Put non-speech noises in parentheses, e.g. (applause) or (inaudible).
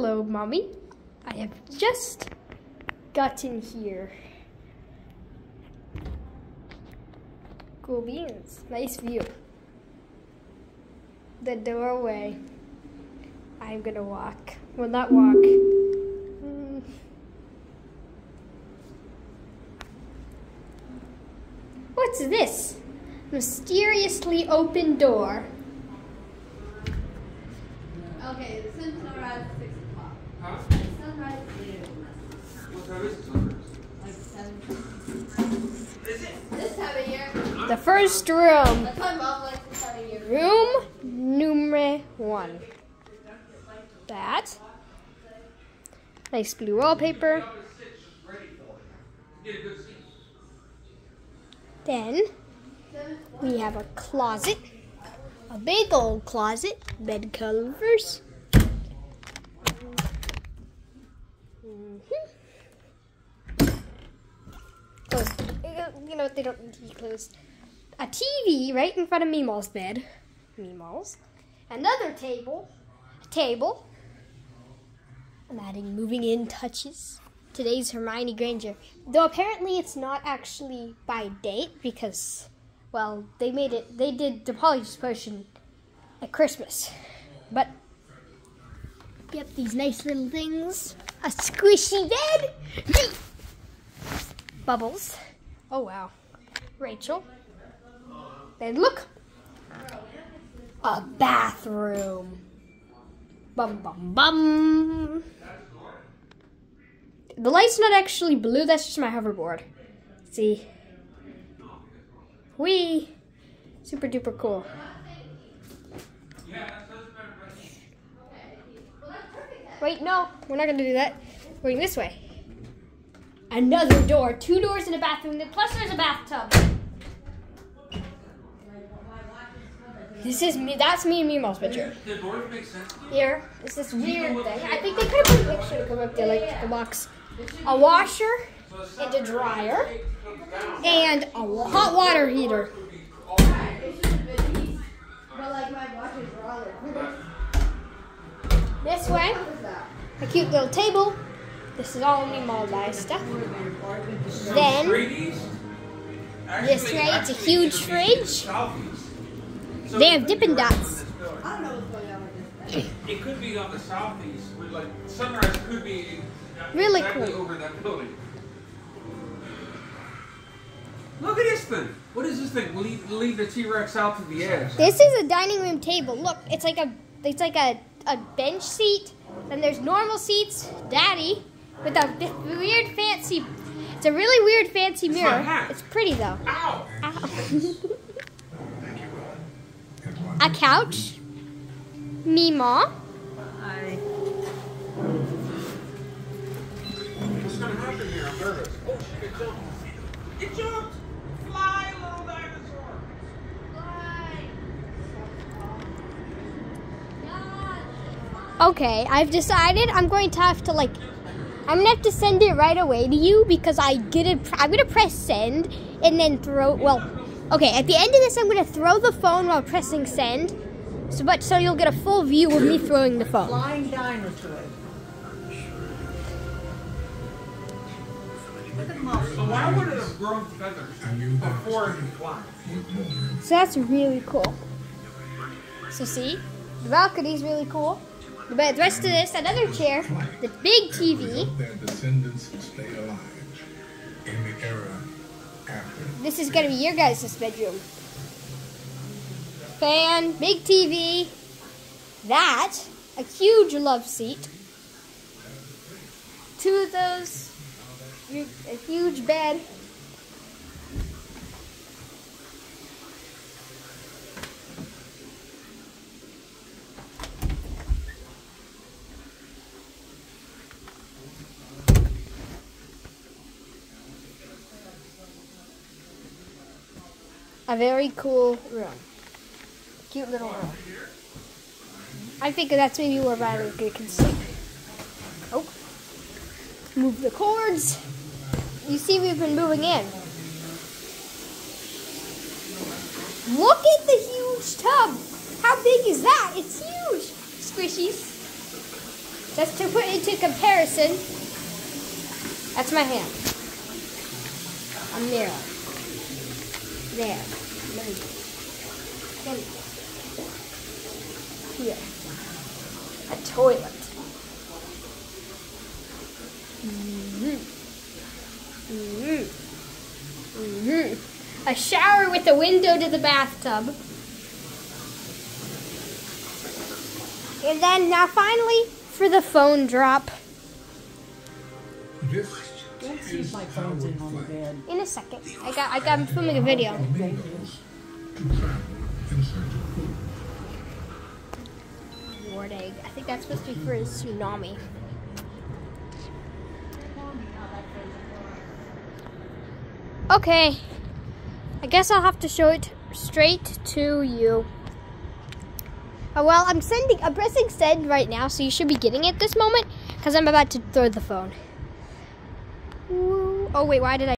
Hello, Mommy. I have just gotten here. Cool beans. Nice view. The doorway. I'm gonna walk. Well, not walk. Mm. What's this? Mysteriously open door. Okay, the six o'clock. The first room. Room numero one. That. Nice blue wallpaper. Then we have a closet. A big old closet. Bed covers. Uh, You know, what they don't need to be closed. A TV right in front of Meemaw's bed. Meemaw's. Another table. A table. I'm adding moving in touches. Today's Hermione Granger. Though apparently it's not actually by date because, well, they made it, they did the Polyjuice potion at Christmas. But, get these nice little things. A squishy bed. Bubbles. Oh, wow. Rachel. Then look. A bathroom. Bum bum bum. The light's not actually blue, that's just my hoverboard. See? Wee! Super duper cool. Wait, no, we're not gonna do that. We're going this way. Another door. Two doors in a bathroom, plus there's a bathtub. This is me, that's me and Meemaw's bedroom. The doors make sense to you? Here is this weird thing. I think they could have put a picture to come up there, like the box. A washer and a dryer and a hot water heater. But like my watch is wrong. This way, a cute little table. This is all me Maldive stuff. Then This way, it's a huge it could be fridge. They have Dippin' Dots. this building. I don't know what's going on with this thing. It could be on the southeast, where like sunrise could be Really exactly cool. over that building. Look at this thing. What is this thing? Leave, leave the T Rex out to the edge. this is a dining room table. Look, it's like a it's like a, a bench seat. Then there's normal seats. Daddy with a weird fancy. It's a really weird fancy It's mirror. It's pretty though. Ow! Ow. (laughs) a couch. Meemaw. What's gonna happen here? I'm nervous. Oh, shit, it jumped. It jumped! Fly, little dinosaur! Okay, I've decided I'm going to have to like I'm gonna have to send it right away to you because I get it. I'm gonna press send and then throw. Well, okay. At the end of this, I'm gonna throw the phone while pressing send, so but so you'll get a full view of me throwing the phone. Flying dinosaur. Look at. So why would it have grown feathers before it could fly? So that's really cool. So see, the balcony's really cool. But the rest of this, another chair, the big TV. Their descendants stay alive in the era after. This is gonna be your guys' bedroom. Fan, big TV, that, a huge love seat, two of those, a huge bed. A very cool room. Cute little room. I think that's maybe where Riley can sleep. Oh. Move the cords. You see we've been moving in. Look at the huge tub. How big is that? It's huge. Squishies. Just to put into comparison, that's my hand. A mirror. There. Here. A toilet. Mhm. Mhm. Mhm. A shower with a window to the bathtub. And then now finally for the phone drop. This In a second. I got I got I'm filming a video. Ward egg. I think that's supposed to be for a tsunami. Okay. I guess I'll have to show it straight to you. Oh, well, I'm sending, I'm pressing send right now, so you should be getting it this moment, because I'm about to throw the phone. Oh, wait, why did I?